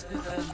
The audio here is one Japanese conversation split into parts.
Just because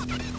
Ha ha ha!